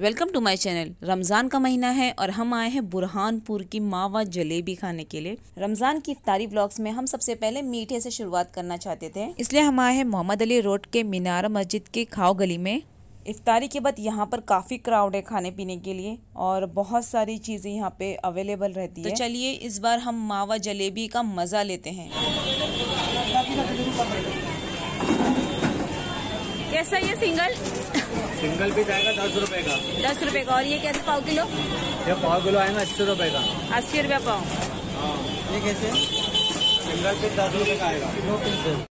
Welcome to my channel Ramzan का महीना है और हम आए हैं बुरहानपुर की मावा जलेबी खाने के लिए। रमज़ान की इफ्तारी ब्लॉग्स में हम सबसे पहले मीठे से शुरुआत करना चाहते थे। इसलिए हम आए हैं मोहम्मद अली रोड के मीनारा मस्जिद के खाओ गली में। इफ्तारी के बाद यहाँ पर काफ़ी क्राउड है खाने पीने के लिए और बहुत सारी चीज़ें यहाँ पे अवेलेबल रहती है। तो चलिए इस बार हम मावा जलेबी का मज़ा लेते हैं। कैसा ये सिंगल? सिंगल पीस आएगा दस रुपए का। दस रुपए का। और ये कैसे पाव किलो? ये पाव किलो आएगा अस्सी रुपए का। अस्सी रुपया पाओ हाँ। ये कैसे? सिंगल पीस दस रुपए का आएगा। दो पीस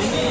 Ini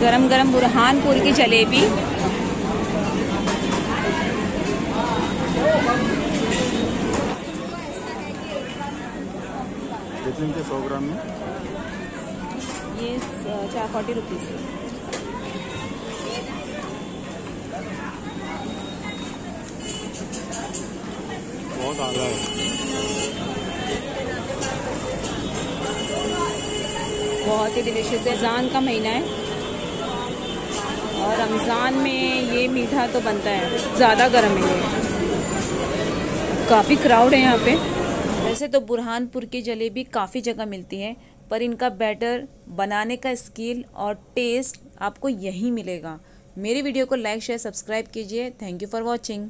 गरम गरम बुरहानपुर की जलेबी। सौ ग्राम में? ये चार फोर्टी रुपीज़ बहुत आला है। बहुत ही डिलीशियस है। रमज़ान का महीना है। और रमज़ान में ये मीठा तो बनता है। ज़्यादा गर्म है काफ़ी क्राउड है यहाँ पे। वैसे तो बुरहानपुर की जलेबी काफ़ी जगह मिलती है। पर इनका बैटर बनाने का स्किल और टेस्ट आपको यहीं मिलेगा। मेरी वीडियो को लाइक शेयर सब्सक्राइब कीजिए। Thank you for watching